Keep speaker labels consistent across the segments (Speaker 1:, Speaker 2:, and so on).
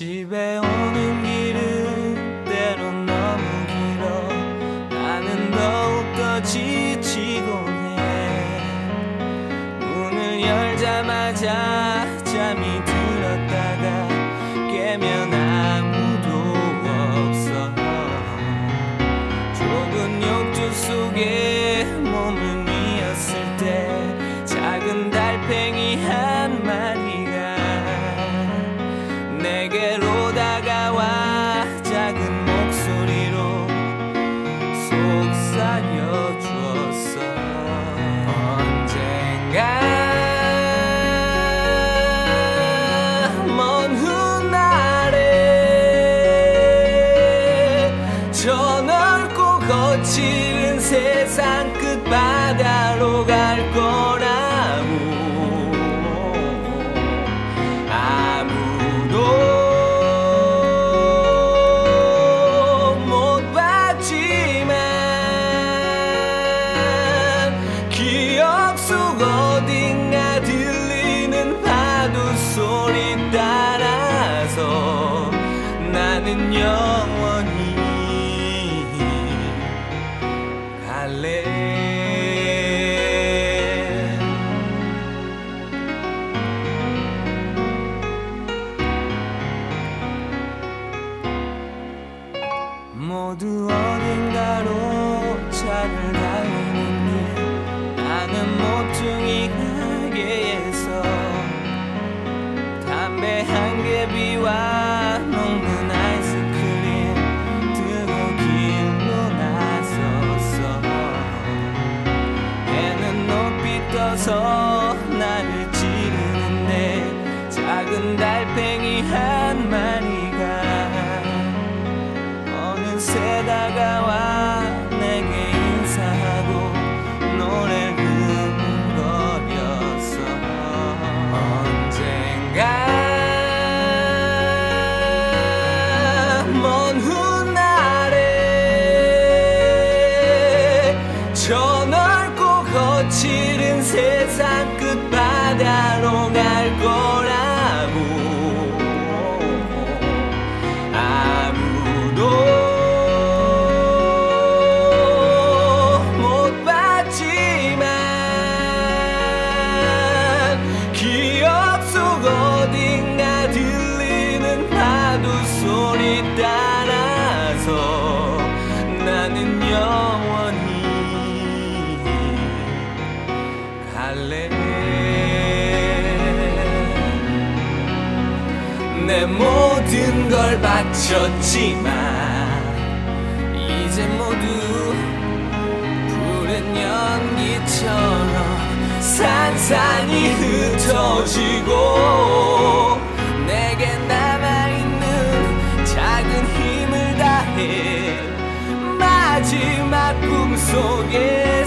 Speaker 1: 집에 오는 길은 때론 너무 길어. 나는 더욱더 지치곤 해. 문을 열자마자 속삭여 주었어. 언젠가 먼 훗날에 저 넓고 거칠은 세상 끝 작은 달팽이 한 마리가 어느새 다가와 내게 인사하고 노래를 흥거렸어. 언젠가 먼 훗날에 저 넓고 거칠은 세상 끝바다로 갈거 갈래. 내 모든 걸 바쳤지만 이제 모두 푸른 연기처럼 산산이 흩어지고 내게 남아있는 작은 힘을 다해 마지막 꿈속에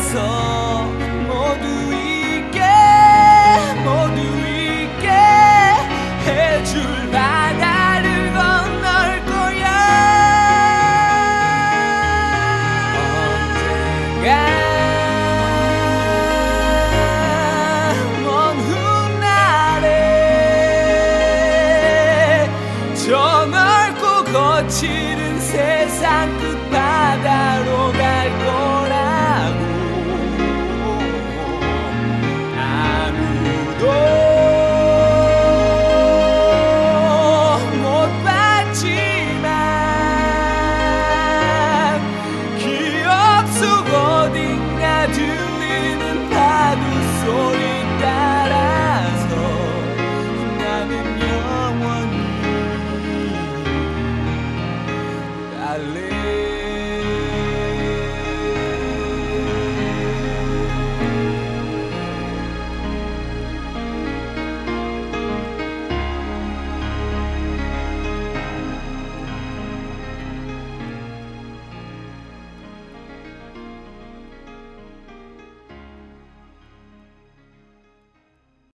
Speaker 1: 거칠은 세상 끝바닥